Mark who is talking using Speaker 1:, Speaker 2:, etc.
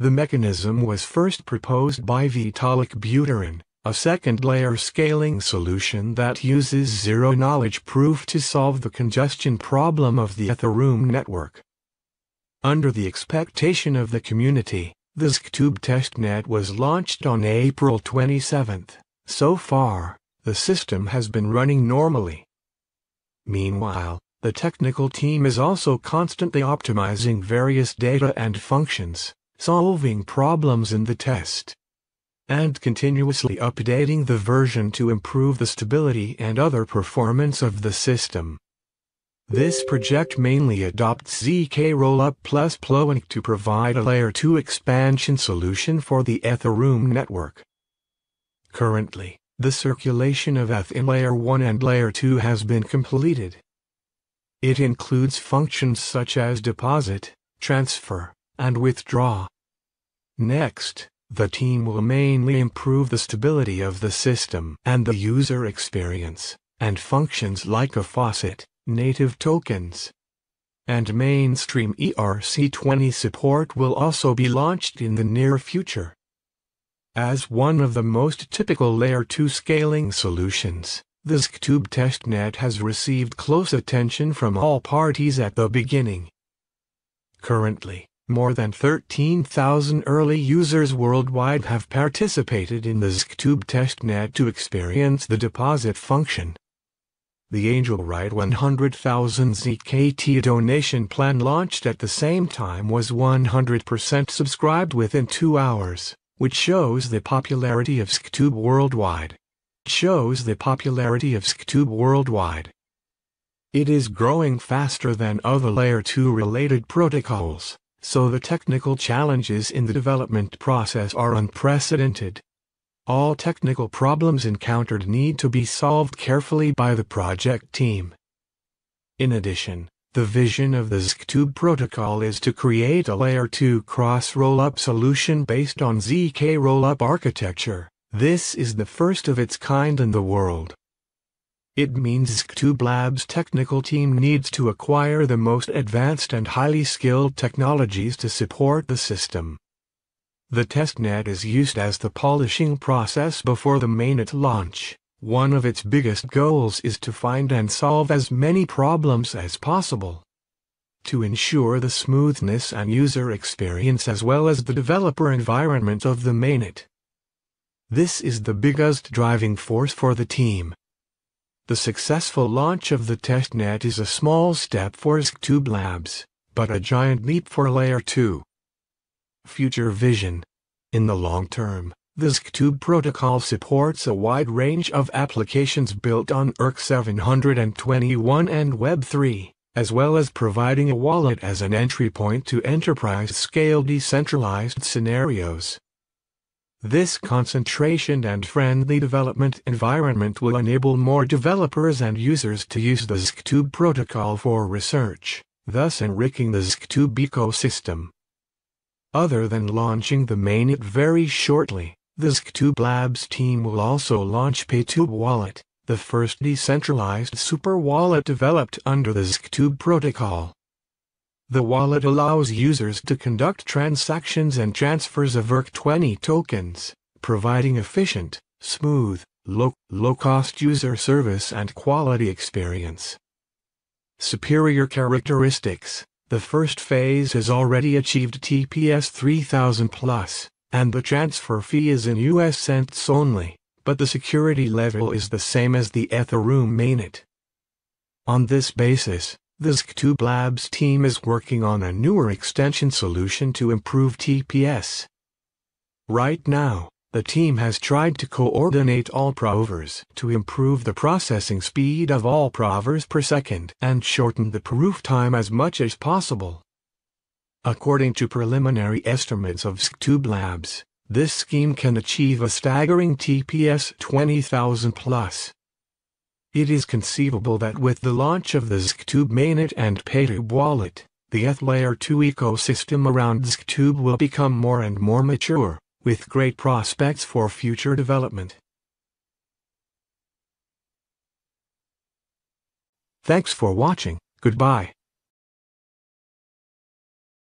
Speaker 1: The mechanism was first proposed by Vitalik Buterin, a second-layer scaling solution that uses zero-knowledge proof to solve the congestion problem of the Ethereum network. Under the expectation of the community, the ZKTube testnet was launched on April 27. So far, the system has been running normally. Meanwhile, the technical team is also constantly optimizing various data and functions, solving problems in the test, and continuously updating the version to improve the stability and other performance of the system. This project mainly adopts ZK Rollup plus PLONK to provide a Layer 2 expansion solution for the Ethereum network. Currently, the circulation of ETH in Layer 1 and Layer 2 has been completed. It includes functions such as deposit, transfer, and withdraw. Next, the team will mainly improve the stability of the system and the user experience, and functions like a faucet, native tokens. And mainstream ERC20 support will also be launched in the near future. As one of the most typical Layer 2 scaling solutions, the ZKTube testnet has received close attention from all parties at the beginning. Currently, more than 13,000 early users worldwide have participated in the ZKTube testnet to experience the deposit function. The Angelride 100,000 ZKT donation plan launched at the same time was 100% subscribed within two hours, which shows the popularity of ZKTube worldwide. Shows the popularity of ZKTube worldwide. It is growing faster than other Layer 2 related protocols, so the technical challenges in the development process are unprecedented. All technical problems encountered need to be solved carefully by the project team. In addition, the vision of the ZKTube protocol is to create a Layer 2 cross-rollup solution based on ZK rollup architecture. This is the first of its kind in the world. It means ZKTube Labs technical team needs to acquire the most advanced and highly skilled technologies to support the system. The testnet is used as the polishing process before the mainnet launch. One of its biggest goals is to find and solve as many problems as possible. To ensure the smoothness and user experience as well as the developer environment of the mainnet. This is the biggest driving force for the team. The successful launch of the testnet is a small step for ZKTube Labs, but a giant leap for Layer 2. Future Vision In the long term, the ZKTube protocol supports a wide range of applications built on ERC 721 and Web3, as well as providing a wallet as an entry point to enterprise-scale decentralized scenarios. This concentration and friendly development environment will enable more developers and users to use the ZKTube protocol for research, thus enriching the ZKTube ecosystem. Other than launching the mainnet very shortly, the ZKTube Labs team will also launch PayTube Wallet, the first decentralized super wallet developed under the ZKTube protocol. The wallet allows users to conduct transactions and transfers of ERC20 tokens, providing efficient, smooth, low, low-cost user service and quality experience. Superior characteristics the first phase has already achieved TPS 3000 plus, and the transfer fee is in US cents only, but the security level is the same as the Ethereum mainnet. On this basis, the ZKTube Labs team is working on a newer extension solution to improve TPS. Right now, the team has tried to coordinate all provers to improve the processing speed of all provers per second and shorten the proof time as much as possible. According to preliminary estimates of ZKTube Labs, this scheme can achieve a staggering TPS 20,000 plus. It is conceivable that with the launch of the ZKTube mainnet and PayTube wallet, the ETH Layer 2 ecosystem around ZKTube will become more and more mature with great prospects for future development. Thanks for watching, goodbye.